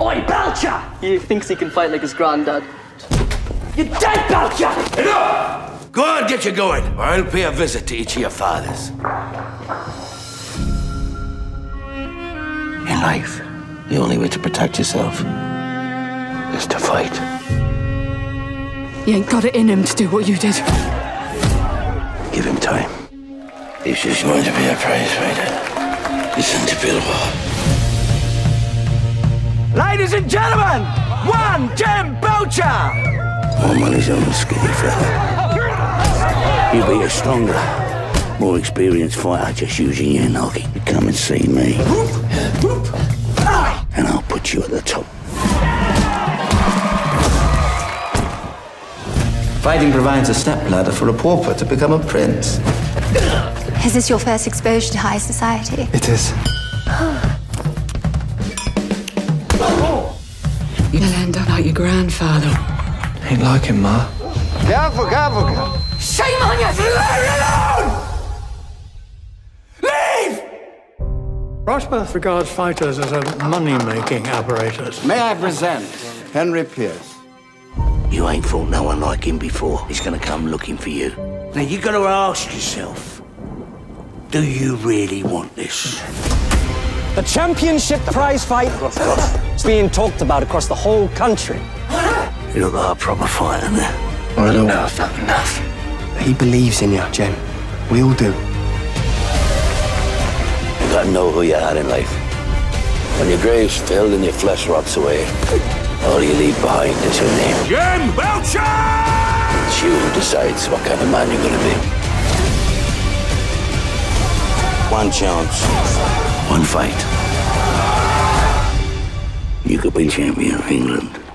Oi, Belcher! He thinks he can fight like his granddad. You're dead, Belcher! Enough! Go on, get you going, or I'll pay a visit to each of your fathers. In life, the only way to protect yourself is to fight. He ain't got it in him to do what you did. Give him time. He's just going to be a prize fighter. Listen to Bilbo. Ladies and gentlemen, one Jem Belcher! More money's on the skinny fella. You'll be a stronger, more experienced fighter just using your noggin. You come and see me. And I'll put you at the top. Fighting provides a stepladder for a pauper to become a prince. Is this your first exposure to high society? It is. You'll end up like your grandfather. Ain't like him, Ma. Careful, careful, careful. Shame on you! Let her alone! Leave! Rushworth regards fighters as a money-making apparatus. May I present Henry Pearce? You ain't fought no one like him before. He's gonna come looking for you. Now you gotta ask yourself, do you really want this? The championship prize fight is being talked about across the whole country. You look like a proper fighter now. I don't know if that's enough. He believes in you, Jem. We all do. You gotta know who you are in life. When your grave's filled and your flesh rots away, all you leave behind is your name. Jem Belcher! It's you who decides what kind of man you're gonna be. One chance, one fight. You could be champion of England.